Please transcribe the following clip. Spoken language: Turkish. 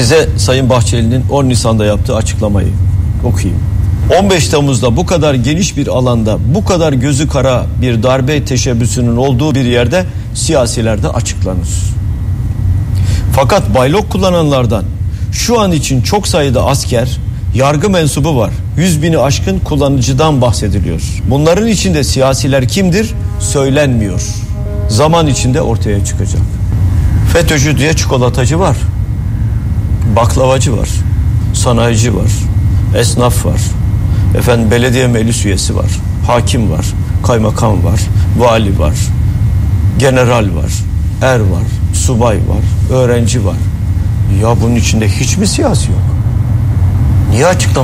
Size Sayın Bahçeli'nin 10 Nisan'da yaptığı açıklamayı okuyayım. 15 Temmuz'da bu kadar geniş bir alanda bu kadar gözü kara bir darbe teşebbüsünün olduğu bir yerde siyasilerde açıklanır. Fakat baylok kullananlardan şu an için çok sayıda asker, yargı mensubu var. 100 bini aşkın kullanıcıdan bahsediliyor. Bunların içinde siyasiler kimdir söylenmiyor. Zaman içinde ortaya çıkacak. FETÖ'cü diye çikolatacı var. Baklavacı var. Sanayici var. Esnaf var. Efendim belediye meclis üyesi var. Hakim var. Kaymakam var. Vali var. General var. Er var. Subay var. Öğrenci var. Ya bunun içinde hiç mi siyasi yok? Niye açıklama